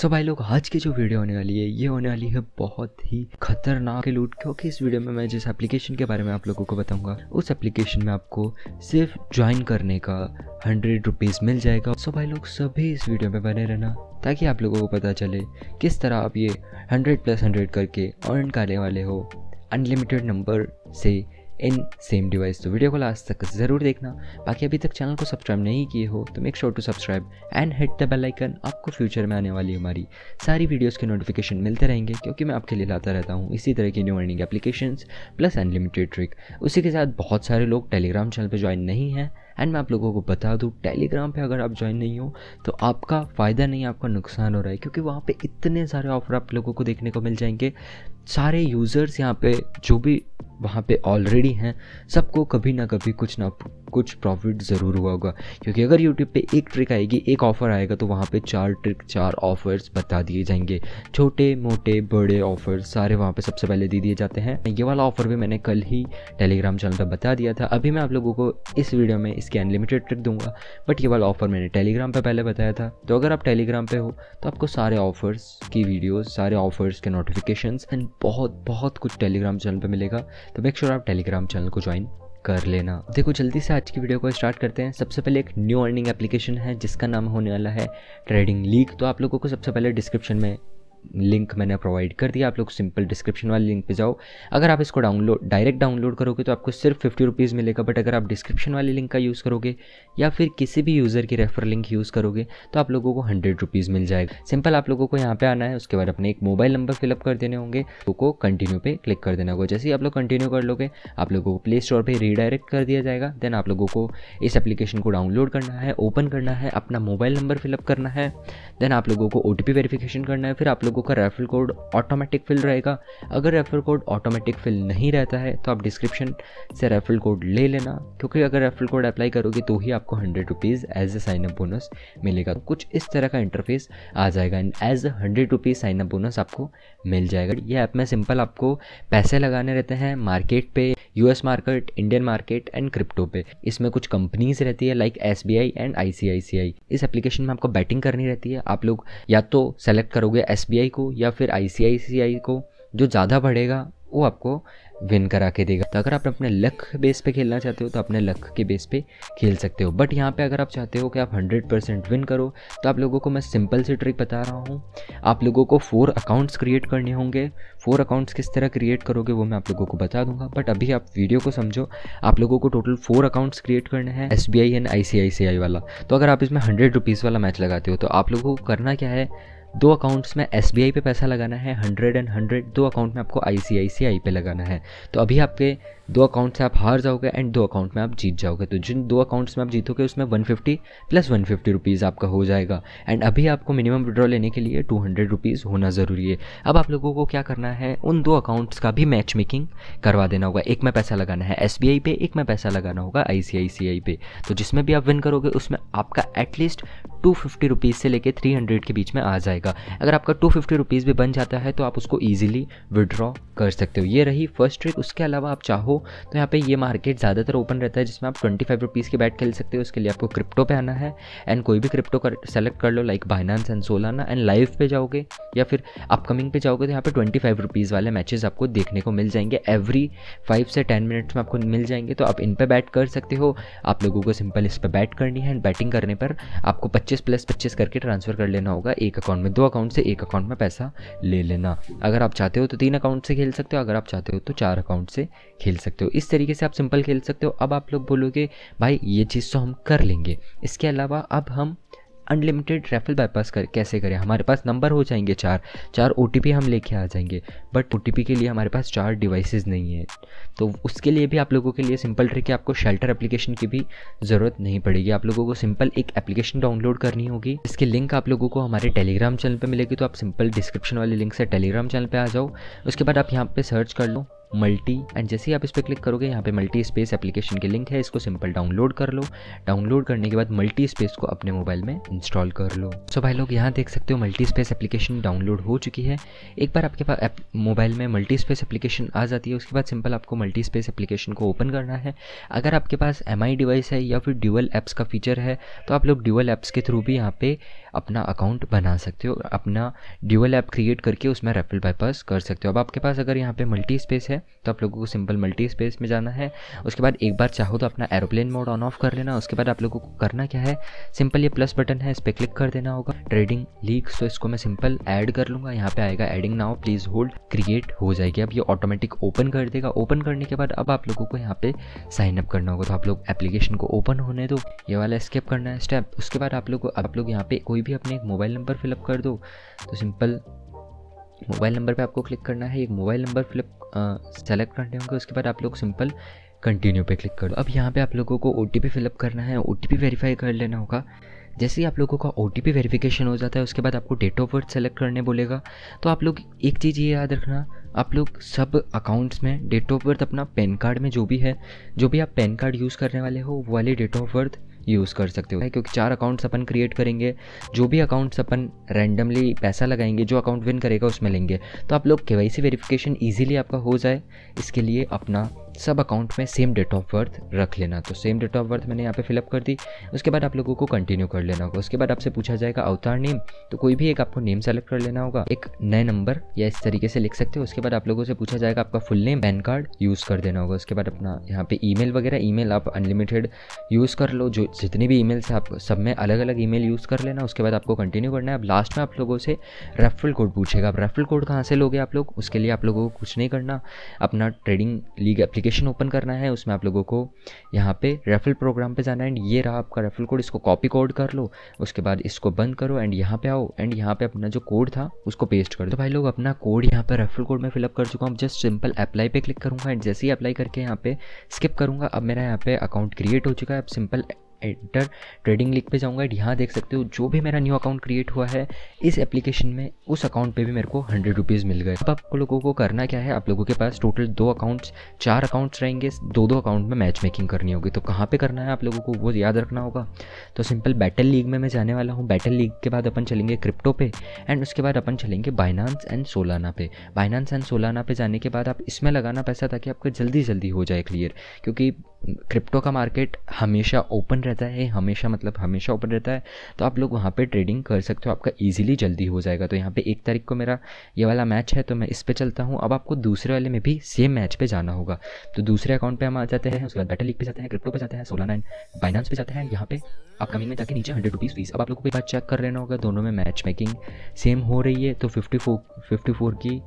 सो भाई लोग, आज की जो वीडियो होने वाली है, ये होने वाली है बहुत ही खतरनाक लूट क्योंकि इस वीडियो में मैं जिस एप्लीकेशन के बारे में आप लोगों को बताऊँगा, उस एप्लीकेशन में आपको सिर्फ़ ज्वाइन करने का हंड्रेड रुपीज़ मिल जाएगा। सो भाई लोग, सभी इस वीडियो में बने रहना, ताकि आप लोगों को पता चले किस तरह आप ये हंड्रेड प्लस हंड्रेड करके अर्न करने वाले हो। अनलिमिटेड नंबर से इन सेम डिवाइस तो वीडियो को लास्ट तक ज़रूर देखना। बाकी अभी तक चैनल को सब्सक्राइब नहीं किए हो तो make sure to subscribe and hit the bell icon आपको फ्यूचर में आने वाली हमारी सारी वीडियोस के नोटिफिकेशन मिलते रहेंगे, क्योंकि मैं आपके लिए लाता रहता हूँ इसी तरह की new earning application plus unlimited trick उसी के साथ बहुत सारे लोग टेलीग्राम चैनल पर ज्वाइन नहीं हैं एंड मैं आप लोगों को बता दूँ टेलीग्राम पे अगर आप ज्वाइन नहीं हो तो आपका फ़ायदा नहीं, आपका नुकसान हो रहा है, क्योंकि वहाँ पे इतने सारे ऑफ़र आप लोगों को देखने को मिल जाएँगे। सारे यूज़र्स यहाँ पे जो भी वहाँ पे ऑलरेडी हैं, सबको कभी ना कभी कुछ ना कुछ प्रॉफिट ज़रूर हुआ होगा। क्योंकि अगर यूट्यूब पे एक ट्रिक आएगी, एक ऑफ़र आएगा तो वहाँ पे चार ट्रिक चार ऑफ़र्स बता दिए जाएँगे। छोटे, मोटे, बड़े ऑफ़र्स सारे वहाँ पे सबसे पहले दे दिए जाते हैं। ये वाला ऑफ़र भी मैंने कल ही टेलीग्राम चैनल पर बता दिया था। अभी मैं आप लोगों को इस वीडियो में इसके अनलिमिटेड ट्रिक दूँगा। बट ये वाला ऑफ़र मैंने टेलीग्राम पर पहले बताया था। तो अगर आप टेलीग्राम पर हो तो आपको सारे ऑफ़र्स की वीडियोज़ सारे ऑफ़र्स के नोटिफिकेशन बहुत बहुत कुछ टेलीग्राम चैनल पर मिलेगा तो मेक श्योर आप टेलीग्राम चैनल को ज्वाइन कर लेना। देखो, जल्दी से आज की वीडियो को स्टार्ट करते हैं। सबसे पहले एक न्यू अर्निंग एप्लीकेशन है, जिसका नाम होने वाला है ट्रेडिंग लीग तो आप लोगों को सबसे पहले डिस्क्रिप्शन में लिंक मैंने प्रोवाइड कर दिया, आप लोग सिंपल डिस्क्रिप्शन वाले लिंक पे जाओ। अगर आप इसको डाउनलोड डायरेक्ट डाउनलोड करोगे तो आपको सिर्फ़ फिफ्टी रुपीज़ मिलेगा बट अगर आप डिस्क्रिप्शन वाले लिंक का यूज़ करोगे या फिर किसी भी यूज़र की रेफर लिंक यूज़ करोगे तो आप लोगों को हंड्रेड रुपीज़ मिल जाएगा। सिंपल आप लोगों को यहाँ पे आना है, उसके बाद अपने एक मोबाइल नंबर फिलअप कर देने होंगे को कंटिन्यू पर क्लिक कर देना होगा। जैसे ही आप लोग कंटिन्यू कर लोगे, आप लोगों को प्ले स्टोर पर रीडायरेक्ट कर दिया जाएगा देन आप लोगों को इस एप्लीकेशन को डाउनलोड करना है ओपन करना है, अपना मोबाइल नंबर फिलअप करना है देन आप लोगों को ओ टी वेरिफिकेशन करना है, फिर आप लोगों का रेफरल कोड ऑटोमेटिक फिल रहेगा। अगर रेफर कोड ऑटोमेटिक फिल नहीं रहता है तो आप डिस्क्रिप्शन से रेफरल कोड ले लेना, क्योंकि अगर रेफरल कोड अप्लाई करोगे तो ही आपको hundred rupees as a sign up bonus मिलेगा। कुछ इस तरह का इंटरफेस आ जाएगा and as hundred rupees sign up bonus आपको मिल जाएगा। ये ऐप में सिंपल आपको पैसे लगाने रहते हैं मार्केट पे US market Indian market and crypto पे। इसमें कुछ कंपनीज़ रहती है लाइक एसबीआई एंड आई इस एप्लीकेशन में आपको बैटिंग करनी रहती है। आप लोग या तो सेलेक्ट करोगे एस को या फिर आईसीआईसीआई को जो ज़्यादा बढ़ेगा, वो आपको विन करा के देगा। तो अगर आप अपने लक बेस पे खेलना चाहते हो तो अपने लक के बेस पे खेल सकते हो। बट यहाँ पे अगर आप चाहते हो कि आप 100 परसेंट विन करो तो आप लोगों को मैं सिंपल सी ट्रिक बता रहा हूँ। आप लोगों को फोर अकाउंट्स क्रिएट करने होंगे। फोर अकाउंट्स किस तरह क्रिएट करोगे, वो मैं आप लोगों को बता दूँगा। बट अभी आप वीडियो को समझो, आप लोगों को टोटल फोर अकाउंट्स क्रिएट करने हैं S B I and I C I C I वाला। तो अगर आप इसमें हंड्रेड रुपीज़ वाला मैच लगाते हो तो आप लोगों को करना क्या है? दो अकाउंट्स में एसबीआई पे पैसा लगाना है हंड्रेड एंड हंड्रेड दो अकाउंट में आपको आईसीआईसीआई पे लगाना है। तो अभी आपके दो अकाउंट से आप हार जाओगे एंड दो अकाउंट में आप जीत जाओगे। तो जिन दो अकाउंट्स में आप जीतोगे, उसमें 150 प्लस 150 फिफ्टी रुपीज़ आपका हो जाएगा। एंड अभी आपको मिनिमम विड्रॉ लेने के लिए 200 रुपीज़ होना ज़रूरी है। अब आप लोगों को क्या करना है, उन दो अकाउंट्स का भी मैच मेकिंग करवा देना होगा। एक में पैसा लगाना है SBI पे, एक में पैसा लगाना होगा ICICI पे। तो जिसमें भी आप विन करोगे, उसमें आपका एटलीस्ट टू फिफ्टी रुपीज़ से लेकर थ्री हंड्रेड के बीच में आ जाएगा। अगर आपका टू फिफ्टी रुपीज़ भी बन जाता है तो आप उसको ईजिली विड्रॉ कर सकते हो। ये रही फ़र्स्ट ट्रिक उसके अलावा आप चाहो तो यहाँ पे ये मार्केट ज़्यादातर ओपन रहता है जिसमें आप ट्वेंटी फाइव रुपीज़ के बैट खेल सकते हो, उसके लिए आपको क्रिप्टो पे आना है एंड कोई भी क्रिप्टो कर सेलेक्ट कर लो like Binance and Solana and live पे जाओगे, या फिर अपकमिंग पे जाओगे तो यहाँ पे ट्वेंटी फाइव रुपीज़ वाले मैचेस आपको देखने को मिल जाएँगे। एवरी फाइव से टेन मिनट्स में आपको मिल जाएँगे तो आप इन पर बैट कर सकते हो। आप लोगों को सिंपल इस पर बैट करनी है एंड बैटिंग करने पर आपको पच्चीस प्लस पच्चीस करके ट्रांसफ़र कर लेना होगा। एक अकाउंट में, दो अकाउंट से एक अकाउंट में पैसा ले लेना। अगर आप चाहते हो तो तीन अकाउंट से खेल सकते हो, अगर आप चाहते हो तो चार अकाउंट से खेल सकते हो। इस तरीके से आप सिंपल खेल सकते हो। अब आप लोग बोलोगे, भाई, ये चीज़ तो हम कर लेंगे। इसके अलावा अब हम अनलिमिटेड रेफल बाईपास कर, कैसे करें? हमारे पास नंबर हो जाएँगे चार। चार ओटीपी हम लेके आ जाएँगे। बट ओटीपी के लिए हमारे पास चार डिवाइसेस नहीं है। तो उसके लिए भी आप लोगों के लिए सिंपल ट्रिक है। आपको शेल्टर एप्लीकेशन की भी ज़रूरत नहीं पड़ेगी। आप लोगों को सिंपल एक एप्लीकेशन डाउनलोड करनी होगी। इसकी लिंक आप लोगों को हमारे टेलीग्राम चैनल पर मिलेगी। तो आप सिंपल डिस्क्रिप्शन वाले लिंक से टेलीग्राम चैनल पर आ जाओ। उसके बाद आप यहाँ पर सर्च कर लो। मल्टी एंड जैसे ही आप इस पर क्लिक करोगे, यहाँ पे मल्टी स्पेस एप्लीकेशन की लिंक है, इसको सिंपल डाउनलोड कर लो। डाउनलोड करने के बाद मल्टी स्पेस को अपने मोबाइल में इंस्टॉल कर लो। सो so भाई लोग, यहाँ देख सकते हो मल्टी स्पेस एप्लीकेशन डाउनलोड हो चुकी है। एक बार आपके पास मोबाइल में मल्टी स्पेस एप्लीकेशन आ जाती है, उसके बाद सिंपल आपको मल्टी स्पेस एप्लीकेशन को ओपन करना है। अगर आपके पास एमआई डिवाइस है या फिर ड्यूअल ऐप्स का फीचर है तो आप लोग ड्यूअल ऐप्स के थ्रू भी यहाँ पे अपना अकाउंट बना सकते हो। अपना ड्यूअल ऐप क्रिएट करके उसमें रेफल बाईपास कर सकते हो। अब आपके पास अगर यहाँ पे मल्टी स्पेस है तो आप लोगों को सिंपल मल्टी स्पेस में जाना है। उसके बाद एक बार चाहो तो अपना एरोप्लेन मोड ऑन ऑफ़ कर लेना। उसके बाद आप लोगों को करना क्या है? सिंपल ये प्लस बटन है, इस पर क्लिक कर देना होगा। ट्रेडिंग लीग तो इसको मैं सिंपल ऐड कर लूँगा। यहाँ पे आएगा adding now please hold create हो जाएगी। अब ये ऑटोमेटिक ओपन कर देगा। ओपन करने के बाद अब आप लोगों को यहाँ पे साइन अप करना होगा। तो आप लोग एप्लीकेशन को ओपन होने दो। ये वाला स्केप करना है स्टेप उसके बाद आप लोग आप लोग यहाँ पे कोई भी अपने एक मोबाइल नंबर फिलअप कर दो। तो सिंपल मोबाइल नंबर पे आपको क्लिक करना है, एक मोबाइल नंबर फिलअप सेलेक्ट करने होंगे, उसके बाद आप लोग सिंपल कंटिन्यू पे क्लिक करो। अब यहाँ पे आप लोगों को ओ टी फिलअप करना है ओ टी वेरीफाई कर लेना होगा। जैसे ही आप लोगों का ओ टी वेरीफिकेशन हो जाता है, उसके बाद आपको डेट ऑफ़ बर्थ सेलेक्ट करने बोलेगा। तो आप लोग एक चीज़ ये याद रखना, आप लोग सब अकाउंट्स में डेट ऑफ़ बर्थ अपना पैन कार्ड में जो भी है, जो भी आप पैन कार्ड यूज़ करने वाले हो, वो वाली डेट ऑफ़ बर्थ यूज़ कर सकते हो। क्योंकि चार अकाउंट्स अपन क्रिएट करेंगे, जो भी अकाउंट्स अपन रैंडमली पैसा लगाएँगे, जो अकाउंट विन करेगा, उसमें लेंगे। तो आप लोग के वाई वेरिफिकेशन ईजिली आपका हो जाए। इसके लिए अपना सब अकाउंट में सेम डेट ऑफ़ बर्थ रख लेना। तो सेम डेट ऑफ़ बर्थ मैंने यहाँ पे फिलअप कर दी। उसके बाद आप लोगों को कंटिन्यू कर लेना होगा। उसके बाद आपसे पूछा जाएगा अवतार नेम तो कोई भी एक आपको नेम सेलेक्ट कर लेना होगा। एक नए नंबर या इस तरीके से लिख सकते हो। उसके बाद आप लोगों से पूछा जाएगा आपका full name PAN card use कर देना होगा। उसके बाद अपना यहाँ पे ईमेल वगैरह ईमेल आप अनलिमिटेड यूज़ कर लो। जो जितनी भी ई ईमेल्स आप सब में अलग अलग ईमेल यूज़ कर लेना। उसके बाद आपको कंटिन्यू करना है। अब लास्ट में आप लोगों से रेफरल कोड पूछेगा। अब रेफरल कोड कहाँ से लोगे आप लोग? उसके लिए आप लोगों को कुछ नहीं करना। अपना ट्रेडिंग लीग एप्लीकेशन ओपन करना है है उसमें आप लोगों को यहाँ पे रेफल प्रोग्राम पे जाना है। एंड ये रहा आपका रेफल कोड इसको कॉपी कोड कर लो, उसके बाद इसको बंद करो एंड यहाँ पे आओ एंड यहाँ पे अपना जो कोड था, उसको पेस्ट कर दो। तो भाई लोग, अपना कोड यहाँ पर रेफल कोड में फिलअप कर चुका हूँ। जस्ट सिंपल अप्लाई पर क्लिक करूँगा एंड जैसे ही अप्लाई करके यहाँ पे स्किप करूँगा, अब मेरा यहाँ पे अकाउंट क्रिएट हो चुका है। अब सिंपल एंटर ट्रेडिंग लिंक पे जाऊँगा यहाँ देख सकते हो, जो भी मेरा न्यू अकाउंट क्रिएट हुआ है, इस एप्लीकेशन में, उस अकाउंट पे भी मेरे को हंड्रेड रुपीज़ मिल गए। अब आप लोगों को करना क्या है, आप लोगों के पास टोटल दो अकाउंट्स चार अकाउंट्स रहेंगे, दो दो अकाउंट में मैच मेकिंग करनी होगी। तो कहाँ पर करना है आप लोगों को, वो याद रखना होगा। तो सिंपल बैटल लीग में मैं जाने वाला हूँ। बैटल लीग के बाद अपन चलेंगे क्रिप्टो पे एंड उसके बाद अपन चलेंगे बाइनांस एंड सोलाना पे। बाइनांस एंड सोलाना पे जाने के बाद आप इसमें लगाना पैसा, ताकि आपका जल्दी जल्दी हो जाए क्लियर क्योंकि क्रिप्टो का मार्केट हमेशा ओपन रहता है, हमेशा मतलब हमेशा ओपन रहता है तो आप लोग वहाँ पे ट्रेडिंग कर सकते हो, आपका इजीली जल्दी हो जाएगा। तो यहाँ पे एक तारीख को मेरा ये वाला मैच है तो मैं इस पर चलता हूँ। अब आपको दूसरे वाले में भी सेम मैच पे जाना होगा। तो दूसरे अकाउंट पे हम आ जाते हैं, उसके बाद बैटर लीग पे जाते हैं क्रिप्टो पे जाते हैं सोलह नाइन बाइनांस पे जाते हैं, यहाँ पे आप कमिंग में जाके नीचे हंड्रेड रुपीज़ फ़ीस अब आप लोग को एक बार चेक कर लेना होगा, दोनों में मैच मेकिंग सेम हो रही है तो फिफ्टी फोर फिफ्टी फोर की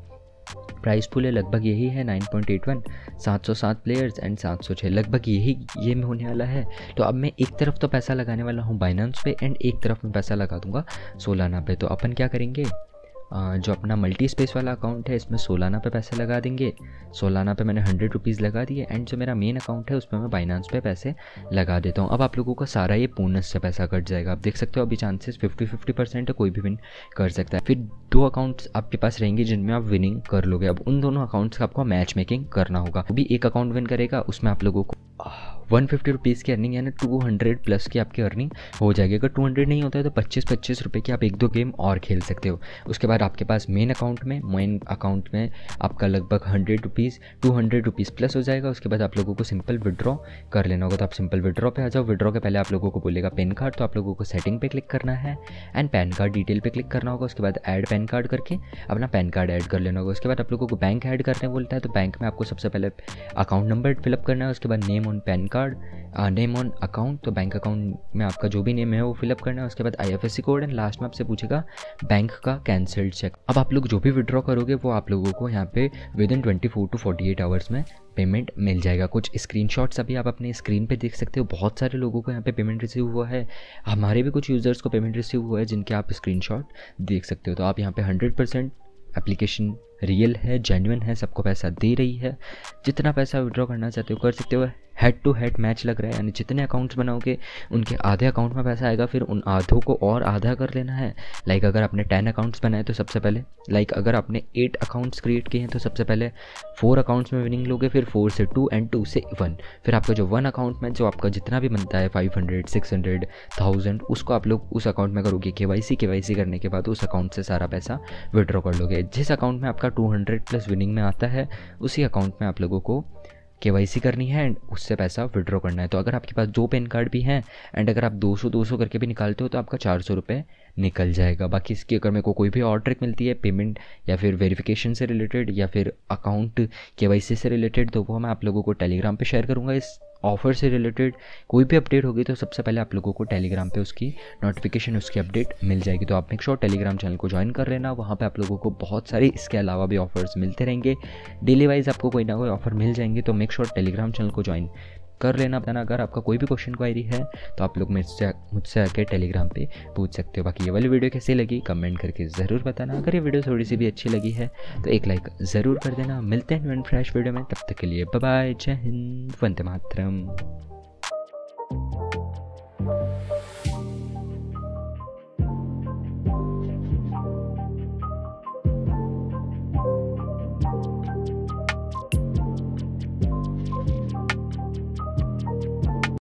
प्राइस पूल है, लगभग यही है 9.81 707 प्लेयर्स एंड 706 लगभग यही, ये में होने वाला है। तो अब मैं एक तरफ़ तो पैसा लगाने वाला हूँ बाइनांस पे एंड एक तरफ़ मैं पैसा लगा दूँगा सोलाना पे। तो अपन क्या करेंगे? जो अपना मल्टी स्पेस वाला अकाउंट है, इसमें सोलाना पे पैसे लगा देंगे। सोलाना पे मैंने हंड्रेड रुपीज़ लगा दिए एंड जो मेरा मेन अकाउंट है, उसमें मैं बाइनांस पे पैसे लगा देता हूँ। अब आप लोगों का सारा ये बोनस से पैसा कट जाएगा। आप देख सकते हो, अभी चांसेस फिफ्टी फिफ्टी परसेंट कोई भी विन कर सकता है। फिर दो अकाउंट्स आपके पास रहेंगे, जिनमें आप विनिंग कर लोगे। अब उन दोनों अकाउंट्स का आपको मैच मेकिंग करना होगा। अभी एक अकाउंट विन करेगा, उसमें आप लोगों को वन फिफ्टी रुपीज़ की अर्निंग यानी टू हंड्रेड प्लस की आपकी अर्निंग हो जाएगी। अगर टू हंड्रेड नहीं होता है तो पच्चीस पच्चीस रुपये की आप एक दो गेम और खेल सकते हो। उसके बाद आपके पास मेन अकाउंट में मेन अकाउंट में आपका लगभग hundred rupees, two hundred rupees plus हो जाएगा। उसके बाद आप लोगों को सिंपल विड्रॉ कर लेना होगा। तो आप सिंपल विड्रॉ पे आ जाओ। विड्रॉ के पहले आप लोगों को बोलेगा पेन कार्ड तो आप लोगों को सेटिंग पे क्लिक करना है एंड पैन कार्ड डिटेल पे क्लिक करना होगा। उसके बाद ऐड पैन कार्ड करके अपना पैन कार्ड ऐड कर लेना होगा। उसके बाद आप लोगों को बैंक ऐड करने बोलता है तो बैंक में आपको सबसे पहले अकाउंट नंबर फिलअप करना है। उसके बाद name on PAN card name on account तो बैंक अकाउंट में आपका जो भी नेम है वो फिलअप करना है, उसके बाद आईएफएससी कोड एंड लास्ट में आपसे पूछेगा बैंक का कैंसल्ड चेक अब आप लोग जो भी विड्रॉ करोगे, वो आप लोगों को यहाँ पे within twenty four to forty eight hours में पेमेंट मिल जाएगा. कुछ स्क्रीनशॉट्स अभी आप अपने स्क्रीन पे देख सकते हो, बहुत सारे लोगों को यहाँ पे पेमेंट रिसीव हुआ है. हमारे भी कुछ यूज़र्स को पेमेंट रिसीव हुआ है जिनके आप स्क्रीनशॉट देख सकते हो. तो आप यहाँ पे हंड्रेड परसेंट एप्लीकेशन रियल है जेन्युन है, सबको पैसा दे रही है। जितना पैसा विड्रॉ करना चाहते हो, कर सकते हो। हेड टू हेड मैच लग रहा है, यानी जितने अकाउंट्स बनाओगे, उनके आधे अकाउंट में पैसा आएगा, फिर उन आधों को और आधा कर लेना है। लाइक अगर आपने टेन अकाउंट्स बनाए तो सबसे पहले लाइक अगर आपने एट अकाउंट्स क्रिएट किए हैं तो सबसे पहले फोर अकाउंट्स में विनिंग लोगे, फिर फोर से टू एंड टू से वन फिर आपका जो वन अकाउंट में, जो आपका जितना भी बनता है five hundred six hundred thousand उसको आप लोग उस अकाउंट में करोगे, के वाई सी, के वाई सी करने के बाद उस अकाउंट से सारा पैसा विड्रॉ कर लोगे। जिस अकाउंट में आपका टू हंड्रेड प्लस विनिंग में आता है, उसी अकाउंट में आप लोगों को के करनी है एंड उससे पैसा विड्रॉ करना है। तो अगर आपके पास दो पेन कार्ड भी हैं एंड अगर आप 200 200 करके भी निकालते हो तो आपका चार सौ निकल जाएगा। बाकी इसकी अगर मेरे को कोई भी और ट्रिक मिलती है पेमेंट या फिर वेरिफिकेशन से रिलेटेड या फिर अकाउंट के से रिलेटेड तो वो मैं आप लोगों को टेलीग्राम पे शेयर करूँगा। इस ऑफ़र से रिलेटेड कोई भी अपडेट होगी तो सबसे पहले आप लोगों को टेलीग्राम पे उसकी नोटिफिकेशन उसकी अपडेट मिल जाएगी। तो आप मेक श्योर टेलीग्राम चैनल को ज्वाइन कर लेना। वहाँ पे आप लोगों को बहुत सारी इसके अलावा भी ऑफर्स मिलते रहेंगे। डेली वाइज आपको कोई ना कोई ऑफ़र मिल जाएँगे तो मेक श्योर टेलीग्राम चैनल को ज्वाइन कर लेना, बताना। अगर आपका कोई भी क्वेश्चन क्वायरी है तो आप लोग मुझसे मुझसे आके टेलीग्राम पे पूछ सकते हो। बाकी ये वाली वीडियो कैसी लगी कमेंट करके ज़रूर बताना। अगर ये वीडियो थोड़ी सी भी अच्छी लगी है तो एक लाइक ज़रूर कर देना। मिलते हैं फ्रेश वीडियो में, तब तक के लिए बाय जय हिंद, वंदे मातरम।